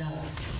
love.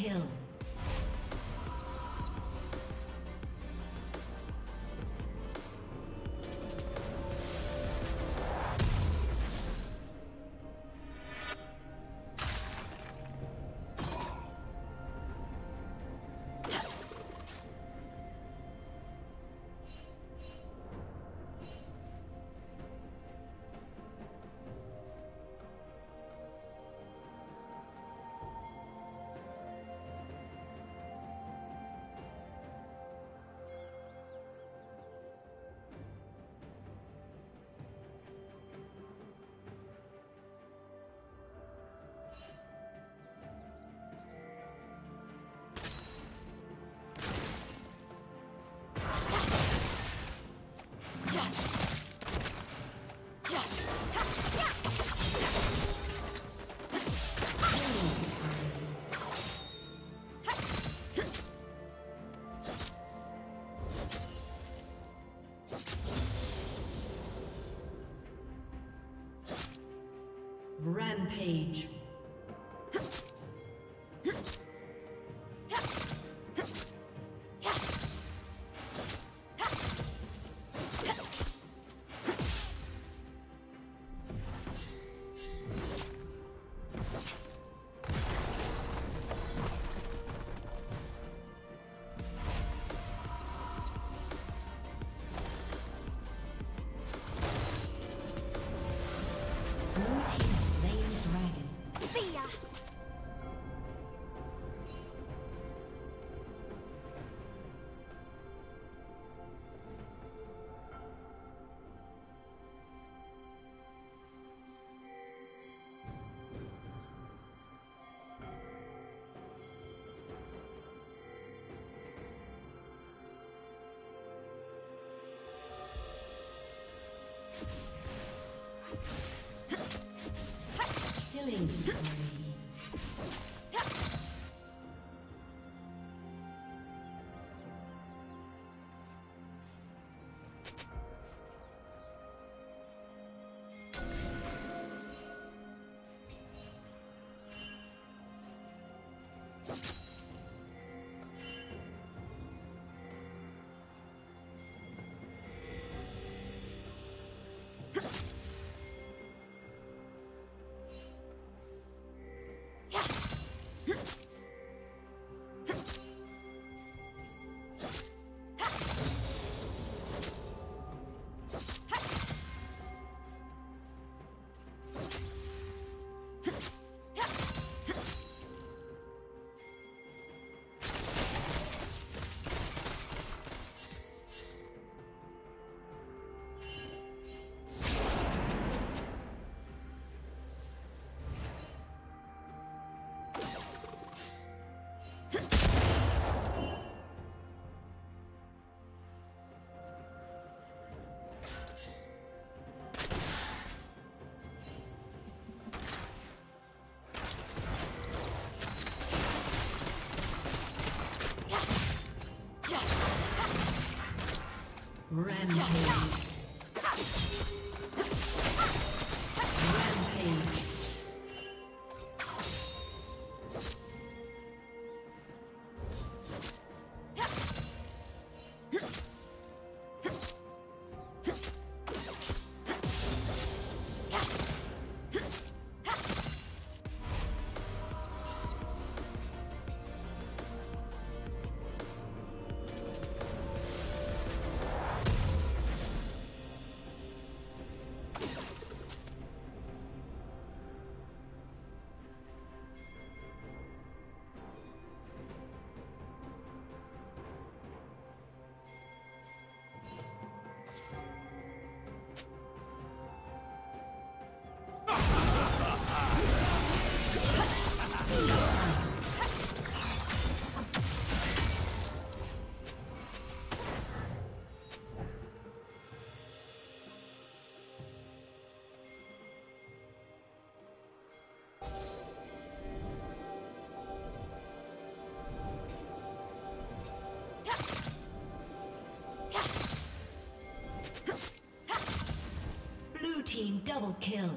Kill. Rampage. Spree. Rampage. Team double kill.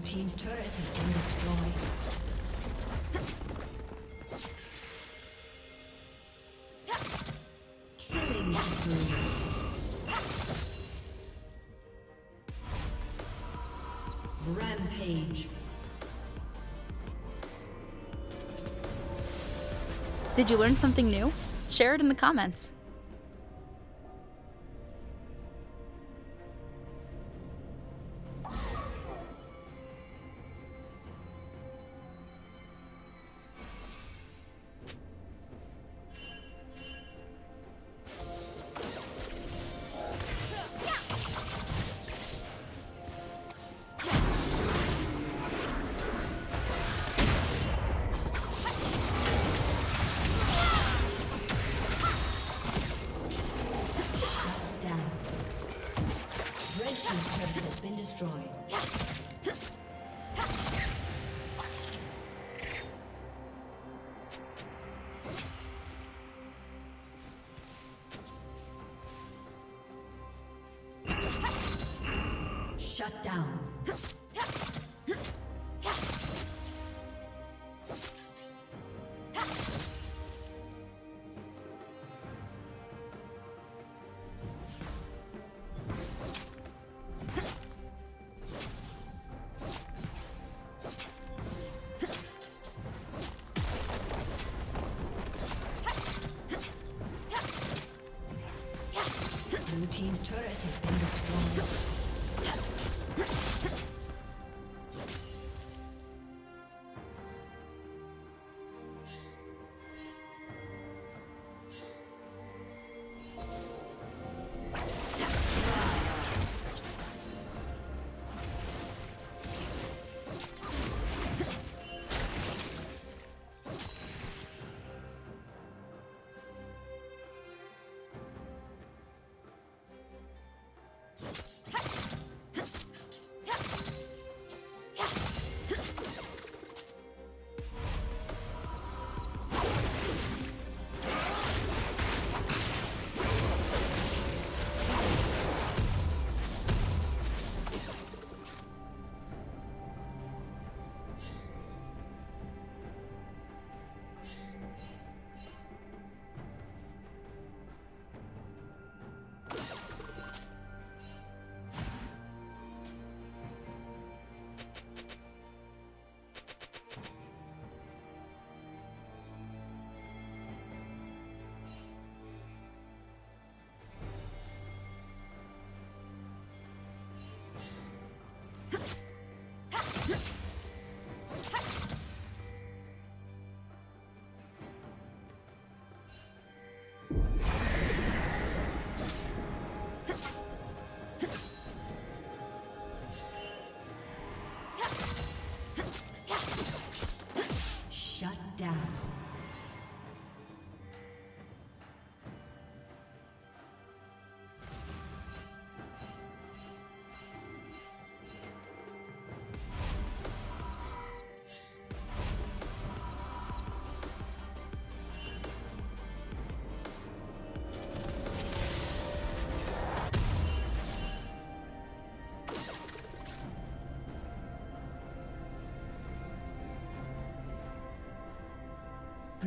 Blue Team's turret has been destroyed. Rampage. Did you learn something new? Share it in the comments.